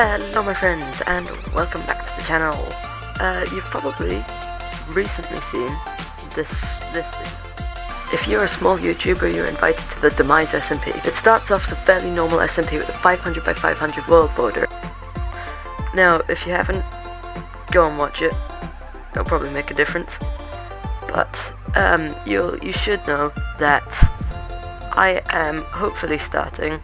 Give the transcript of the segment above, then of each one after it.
Hello my friends and welcome back to the channel. Uh, you've probably recently seen this this If you're a small YouTuber, you're invited to the Demise SMP. It starts off as a fairly normal SMP with a 500 by 500 world border. Now, if you haven't, go and watch it. It'll probably make a difference. But um, you you should know that I am hopefully starting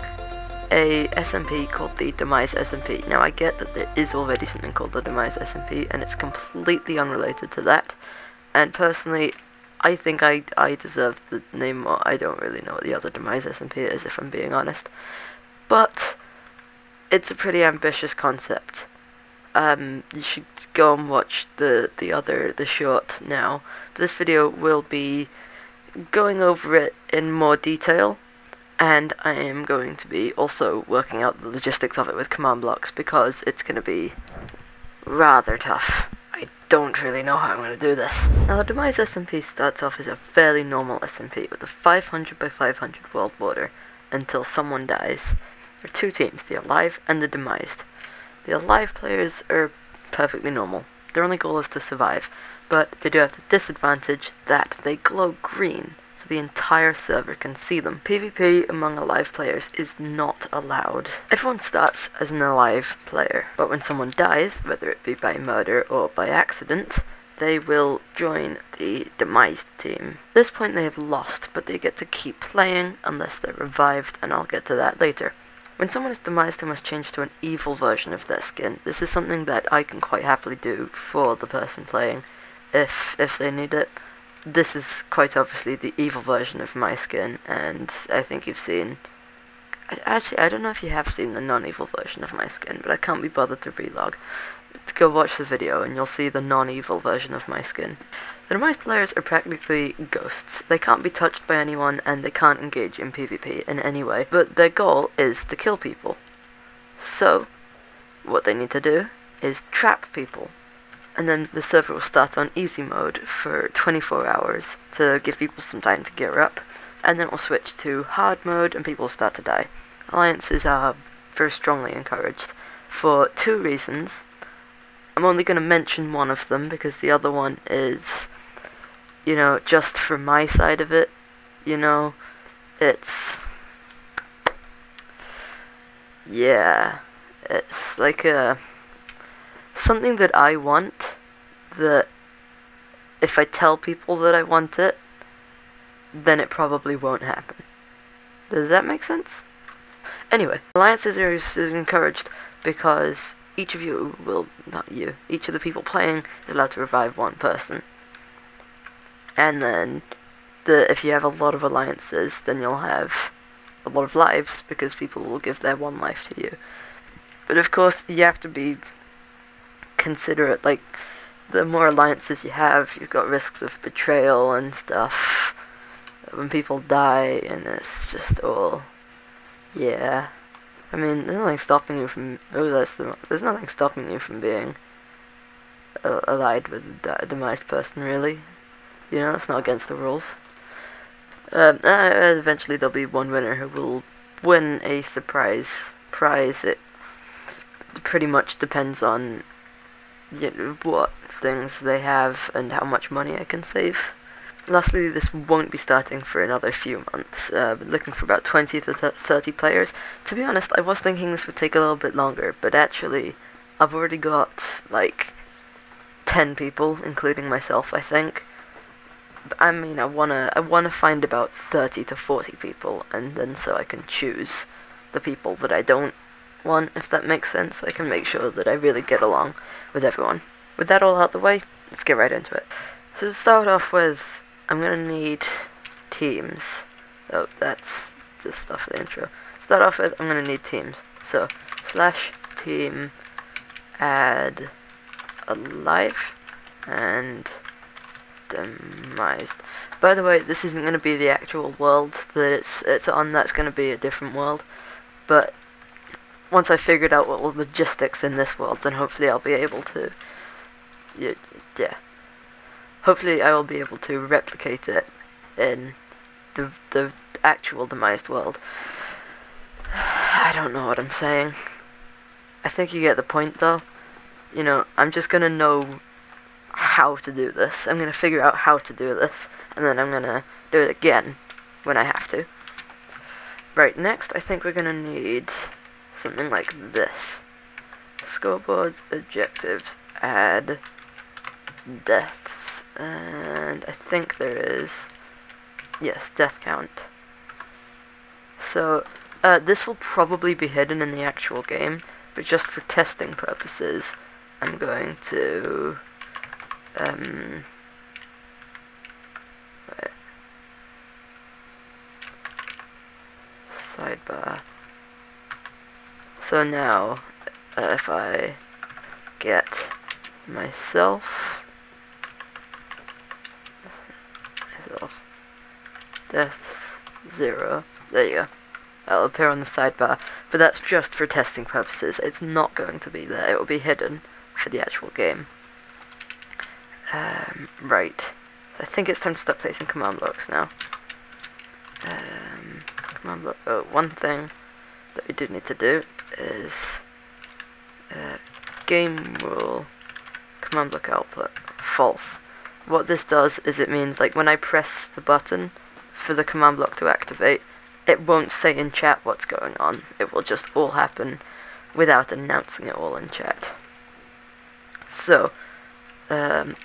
a SMP called the Demise SMP. Now I get that there is already something called the Demise SMP and it's completely unrelated to that. And personally, I think I, I deserve the name more. I don't really know what the other Demise SMP is if I'm being honest. But it's a pretty ambitious concept. Um, you should go and watch the, the other, the short now. This video will be going over it in more detail and I am going to be also working out the logistics of it with command blocks because it's going to be rather tough. I don't really know how I'm going to do this. Now the Demise SMP starts off as a fairly normal SMP with a 500 by 500 world border until someone dies. There are two teams, the Alive and the Demised. The Alive players are perfectly normal. Their only goal is to survive, but they do have the disadvantage that they glow green the entire server can see them. PvP among alive players is not allowed. Everyone starts as an alive player, but when someone dies, whether it be by murder or by accident, they will join the demised team. At this point they have lost, but they get to keep playing unless they're revived, and I'll get to that later. When someone is demised, they must change to an evil version of their skin. This is something that I can quite happily do for the person playing, if if they need it this is quite obviously the evil version of my skin, and I think you've seen. Actually, I don't know if you have seen the non-evil version of my skin, but I can't be bothered to relog. To go watch the video, and you'll see the non-evil version of my skin. The Demise players are practically ghosts. They can't be touched by anyone, and they can't engage in PvP in any way. But their goal is to kill people. So, what they need to do is trap people and then the server will start on easy mode for 24 hours to give people some time to gear up, and then it will switch to hard mode and people will start to die. Alliances are very strongly encouraged for two reasons. I'm only going to mention one of them because the other one is, you know, just for my side of it, you know, it's, yeah, it's like a something that I want that if I tell people that I want it, then it probably won't happen. Does that make sense? Anyway, alliances are encouraged because each of you will, not you, each of the people playing is allowed to revive one person. And then, the if you have a lot of alliances, then you'll have a lot of lives because people will give their one life to you. But of course, you have to be considerate. Like, the more alliances you have, you've got risks of betrayal and stuff. When people die, and it's just all, yeah. I mean, there's nothing stopping you from. Oh, that's the. There's nothing stopping you from being allied with the demised person, really. You know, that's not against the rules. Um, uh, eventually, there'll be one winner who will win a surprise prize. It pretty much depends on what things they have and how much money I can save. Lastly, this won't be starting for another few months. Uh, looking for about 20 to 30 players. To be honest, I was thinking this would take a little bit longer, but actually, I've already got like 10 people, including myself, I think. I mean, I wanna, I wanna find about 30 to 40 people, and then so I can choose the people that I don't want, if that makes sense. I can make sure that I really get along with everyone. With that all out the way, let's get right into it. So to start off with, I'm gonna need teams. Oh, that's just stuff for the intro. Start off with, I'm gonna need teams. So, slash team add alive and demised. By the way, this isn't to be the actual world that it's it's on. That's to be a different world. But once I figured out the logistics in this world, then hopefully I'll be able to yeah, yeah. Hopefully I will be able to replicate it in the, the actual demised world. I don't know what I'm saying. I think you get the point though. You know, I'm just gonna know how to do this. I'm gonna figure out how to do this, and then I'm gonna do it again when I have to. Right, next I think we're gonna need something like this. Scoreboards, objectives, add deaths, and I think there is, yes, death count. So, uh, this will probably be hidden in the actual game, but just for testing purposes, I'm going to, um, sidebar. So now, uh, if I get myself, myself, zero, there you go. That'll appear on the sidebar, but that's just for testing purposes. It's not going to be there. It will be hidden for the actual game. Um, right. So I think it's time to start placing command blocks now. Um, command block. Oh, one thing that we do need to do is uh, game rule command block output false. What this does is it means like when I press the button for the command block to activate, it won't say in chat what's going on. It will just all happen without announcing it all in chat. So, um,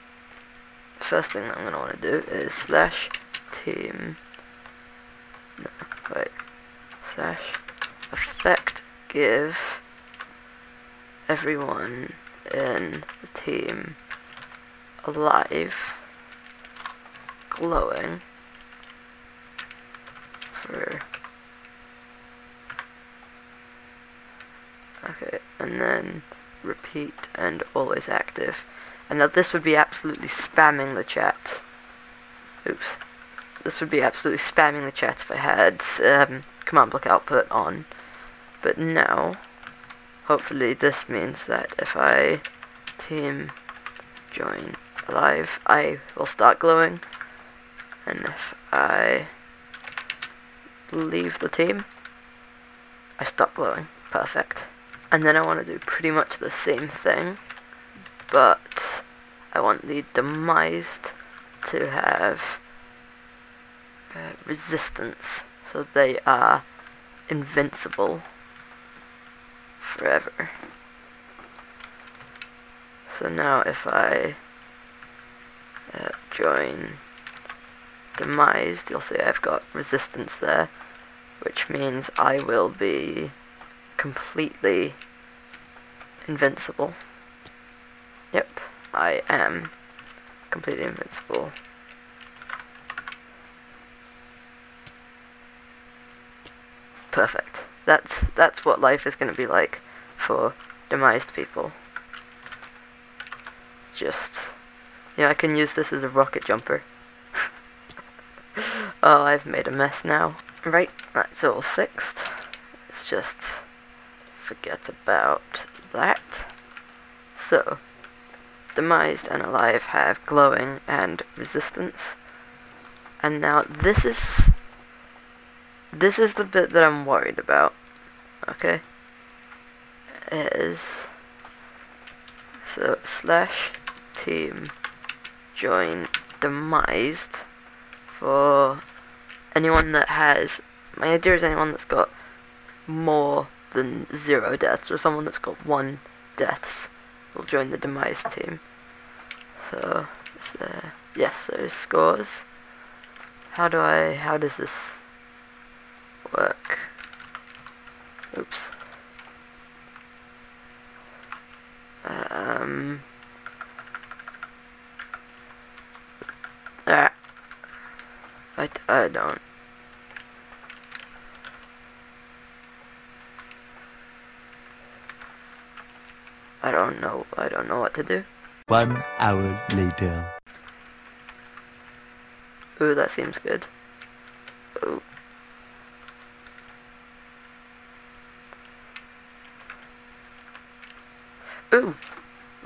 first thing that I'm going to want to do is slash team, no, wait, slash effect give everyone in the team alive glowing for okay and then repeat and always active. And now this would be absolutely spamming the chat. Oops. This would be absolutely spamming the chat if I had um, command block output on but now hopefully this means that if I team join alive I will start glowing and if I leave the team, I stop glowing. Perfect. And then I want to do pretty much the same thing, but I want the demised to have uh, resistance, so they are invincible forever. So now if I uh, join demised, you'll see I've got resistance there, which means I will be completely invincible. Yep, I am completely invincible. Perfect. That's that's what life is going to be like for demised people. Just, you know, I can use this as a rocket jumper. Oh, I've made a mess now. Right, that's all fixed. Let's just forget about that. So, demised and alive have glowing and resistance. And now this is this is the bit that I'm worried about. Okay? Is so slash team join demised for anyone that has, my idea is anyone that's got more than zero deaths, or someone that's got one deaths will join the demise team. So, there, yes, there's scores. How do I, how does this work? Oops. Um, ah, I, I don't. I don't know. I don't know what to do. One hour later. Ooh, that seems good. Ooh. Ooh,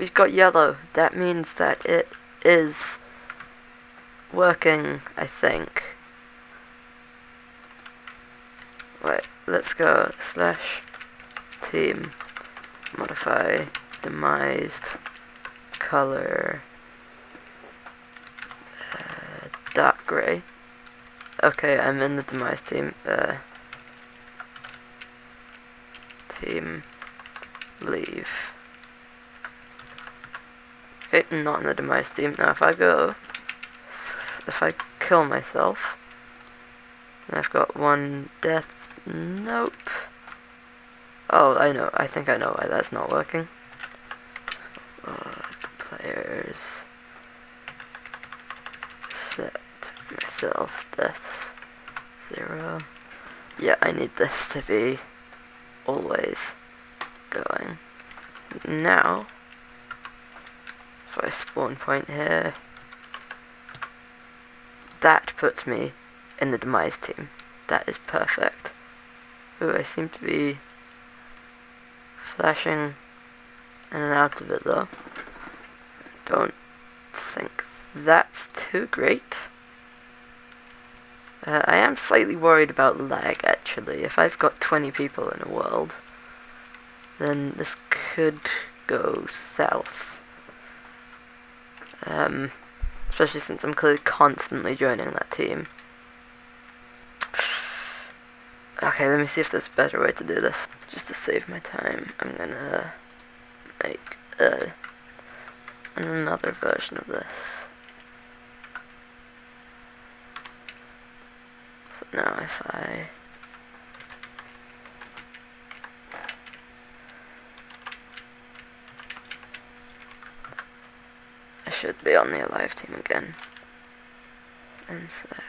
we've got yellow. That means that it is working, I think. Wait, let's go slash team modify demised color uh, dark gray. Okay, I'm in the demise team. Uh, team leave. Not in the demise team. Now if I go, if I kill myself, I've got one death. Nope. Oh, I know. I think I know why that's not working. Uh, players. Set myself deaths. Zero. Yeah, I need this to be always going. Now, if I spawn point here, that puts me in the demise team. That is perfect. Ooh, I seem to be flashing in and out of it though. Don't think that's too great. Uh, I am slightly worried about lag actually. If I've got 20 people in a world, then this could go south. Um, especially since I'm constantly joining that team. Okay, let me see if there's a better way to do this. Just to save my time, I'm gonna make another version of this. So now if I should be on the alive team again. And slash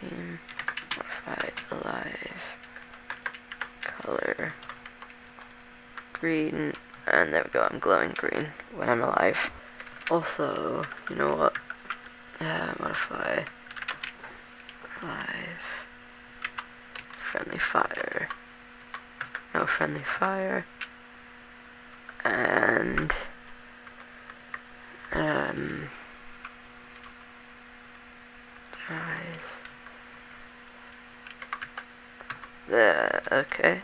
team modify alive color green and there we go, I'm glowing green when I'm alive. Also, you know what? Yeah, modify alive friendly fire. No friendly fire. And um. There, okay.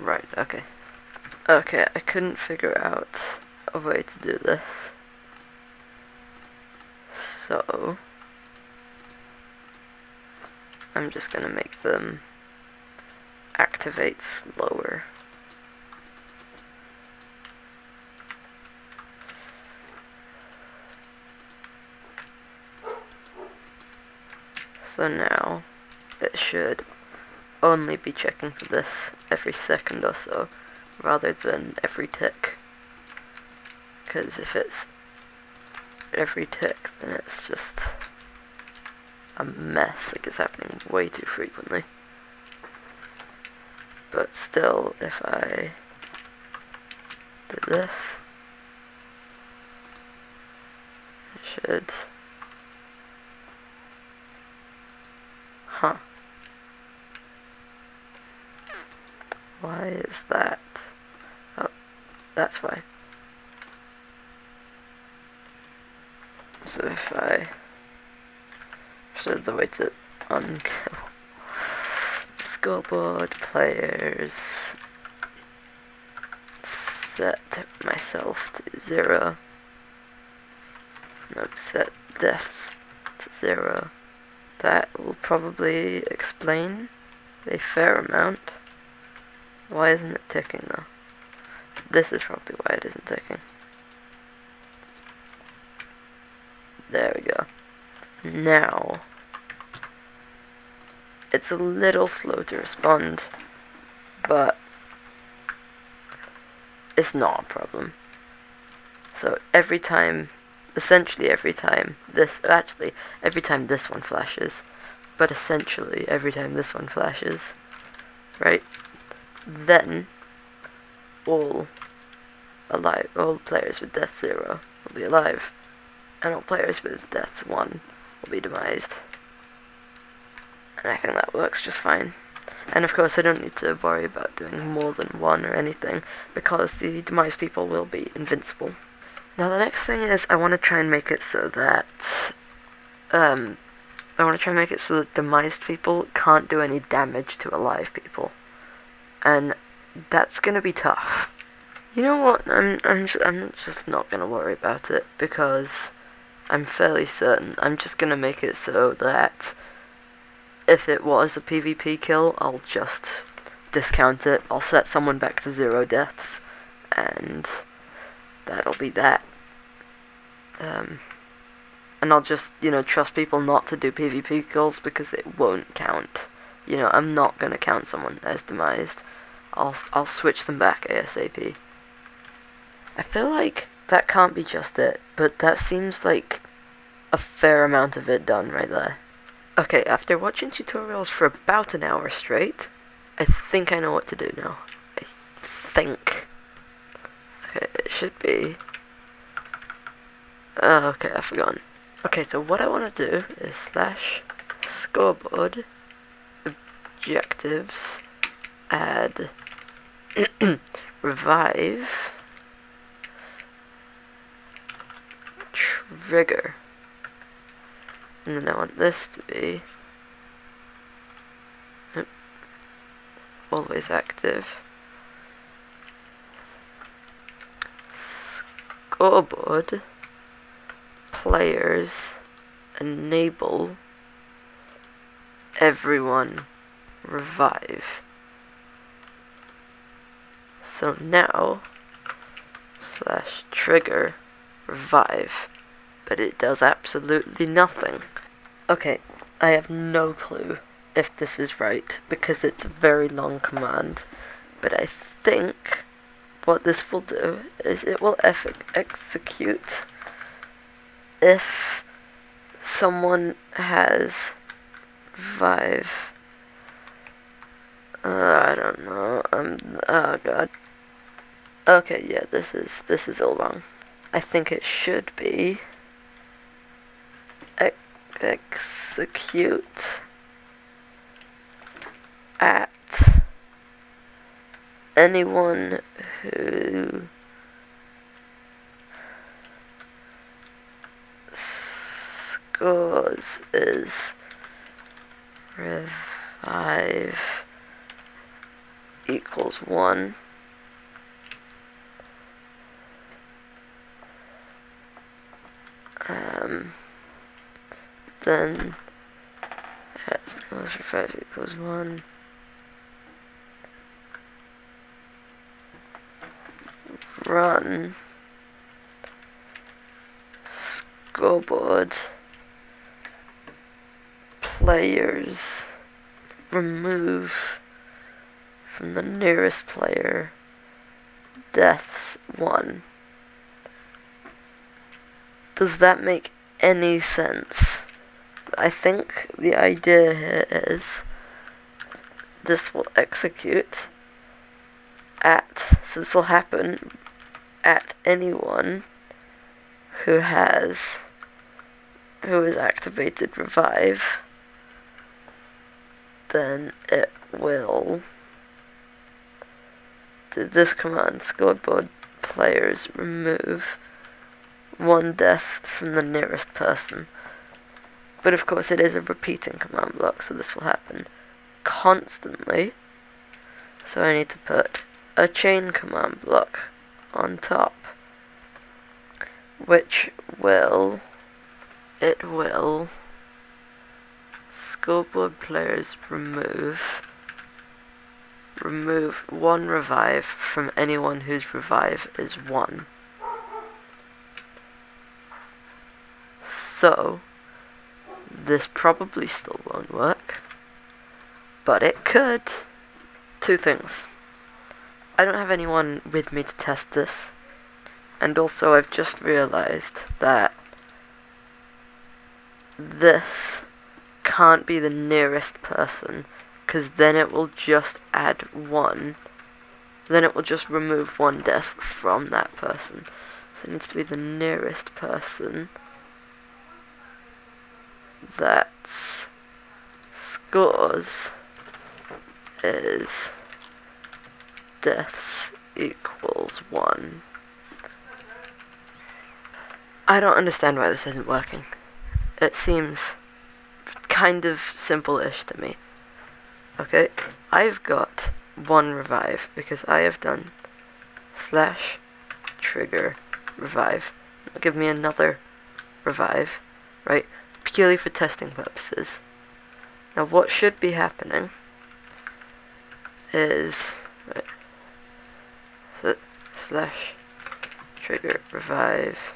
Right, okay. Okay, I couldn't figure out a way to do this. So, I'm just gonna make them activate slower. So now, it should only be checking for this every second or so, rather than every tick. Because if it's every tick, then it's just a mess, like it's happening way too frequently. But still, if I do this, it should... Why is that? Oh, that's why. So if I shows the way to unkill scoreboard players set myself to zero nope set deaths to zero that will probably explain a fair amount why isn't it ticking though? This is probably why it isn't ticking. There we go. Now, it's a little slow to respond, but it's not a problem. So every time, essentially every time this, actually every time this one flashes, but essentially every time this one flashes, right? Then all alive, all players with death zero will be alive, and all players with death one will be demised. And I think that works just fine. And of course, I don't need to worry about doing more than one or anything, because the demised people will be invincible. Now the next thing is, I want to try and make it so that, um, I want to try and make it so that demised people can't do any damage to alive people. And that's gonna be tough. You know what? I'm I'm just, I'm just not gonna worry about it because I'm fairly certain I'm just gonna make it so that if it was a PvP kill, I'll just discount it. I'll set someone back to zero deaths, and that'll be that. Um, and I'll just, you know, trust people not to do PvP kills because it won't count. You know, I'm not gonna count someone as demised. I'll I'll switch them back ASAP. I feel like that can't be just it, but that seems like a fair amount of it done right there. Okay, after watching tutorials for about an hour straight, I think I know what to do now. I think. Okay, it should be. Uh, okay, I've forgotten. Okay, so what I want to do is slash scoreboard objectives add revive trigger and then I want this to be always active. Scoreboard players enable everyone revive. So now slash trigger revive but it does absolutely nothing. Okay, I have no clue if this is right because it's a very long command, but I think what this will do is it will execute if someone has five. Uh, I don't know. I'm. Oh god. Okay, yeah, this is this is all wrong. I think it should be execute at anyone who scores is revive equals one. Um, then x for 5 equals 1. Run scoreboard players remove from the nearest player deaths 1. Does that make any sense? I think the idea here is this will execute at, so this will happen at anyone who has, who has activated revive, then it will this command, scoreboard players remove one death from the nearest person. But of course it is a repeating command block, so this will happen constantly. So I need to put a chain command block on top, which will, it will, scoreboard players remove, remove one revive from anyone whose revive is one. So, this probably still won't work. But it could. Two things. I don't have anyone with me to test this. And also I've just realized that this can't be the nearest person because then it will just add one then it will just remove one death from that person so it needs to be the nearest person that scores is deaths equals 1. I don't understand why this isn't working. It seems kind of simple-ish to me. Okay, I've got one revive because I have done slash trigger revive. It'll give me another revive, right? Purely for testing purposes. Now what should be happening is right, slash trigger revive.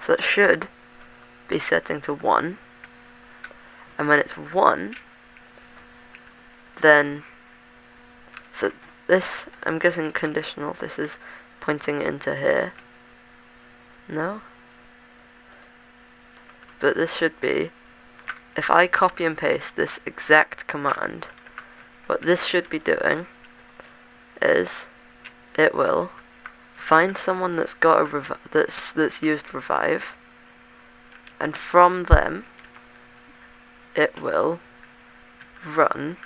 So it should be setting to 1. And when it's 1, then so this I'm guessing conditional this is pointing into here. No? But this should be if I copy and paste this exact command what this should be doing is it will find someone that's got a that's that's used revive and from them it will run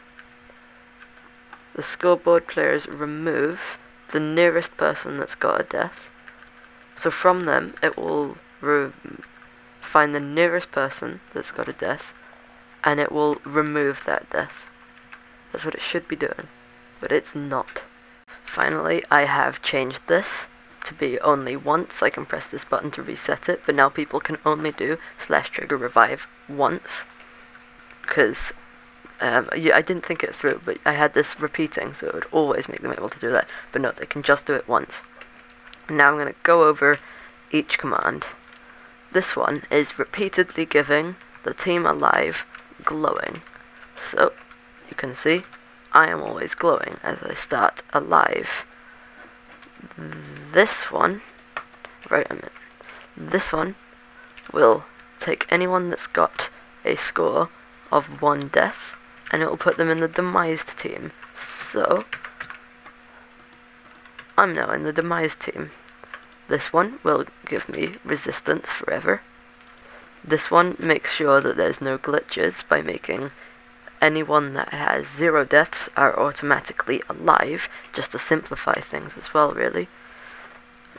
the scoreboard players remove the nearest person that's got a death. So from them, it will find the nearest person that's got a death, and it will remove that death. That's what it should be doing, but it's not. Finally, I have changed this to be only once. I can press this button to reset it, but now people can only do slash trigger revive once. Because um, I didn't think it through, but I had this repeating, so it would always make them able to do that. But no, they can just do it once. Now I'm going to go over each command. This one is repeatedly giving the team alive glowing. So, you can see, I am always glowing as I start alive. This one, right a minute, this one will take anyone that's got a score of one death and it will put them in the demised team. So, I'm now in the demised team. This one will give me resistance forever. This one makes sure that there's no glitches by making anyone that has zero deaths are automatically alive, just to simplify things as well, really.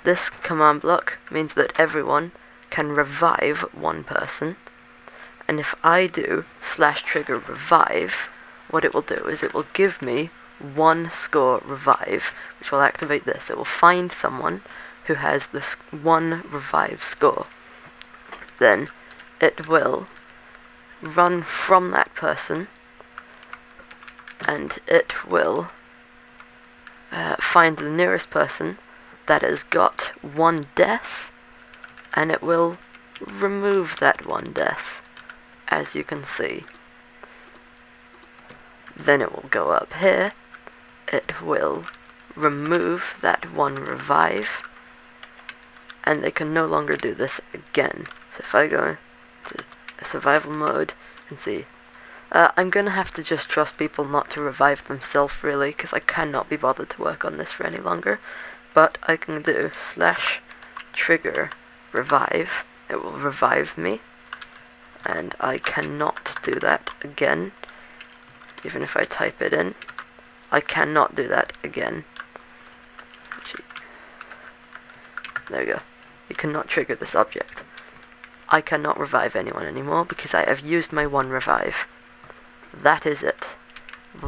This command block means that everyone can revive one person, and if I do slash trigger revive, what it will do is it will give me one score revive, which will activate this. It will find someone who has this one revive score. Then it will run from that person and it will uh, find the nearest person that has got one death and it will remove that one death as you can see. Then it will go up here. It will remove that one revive. And they can no longer do this again. So if I go to survival mode and see. Uh, I'm going to have to just trust people not to revive themselves really because I cannot be bothered to work on this for any longer. But I can do slash trigger revive. It will revive me and I cannot do that again. Even if I type it in I cannot do that again. There we go. You cannot trigger this object. I cannot revive anyone anymore because I have used my one revive. That is it.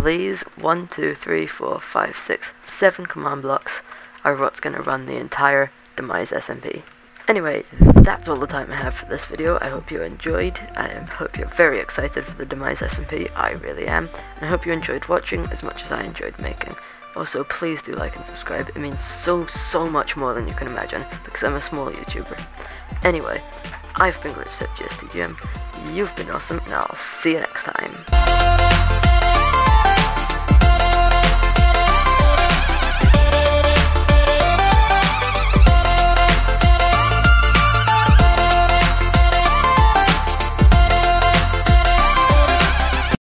These one two three four five six seven command blocks are what's going to run the entire demise SMP Anyway, that's all the time I have for this video. I hope you enjoyed. I hope you're very excited for the Demise SMP. I really am. And I hope you enjoyed watching as much as I enjoyed making. Also, please do like and subscribe. It means so, so much more than you can imagine, because I'm a small YouTuber. Anyway, I've been GlitchSet GSTGM. You've been awesome, and I'll see you next time.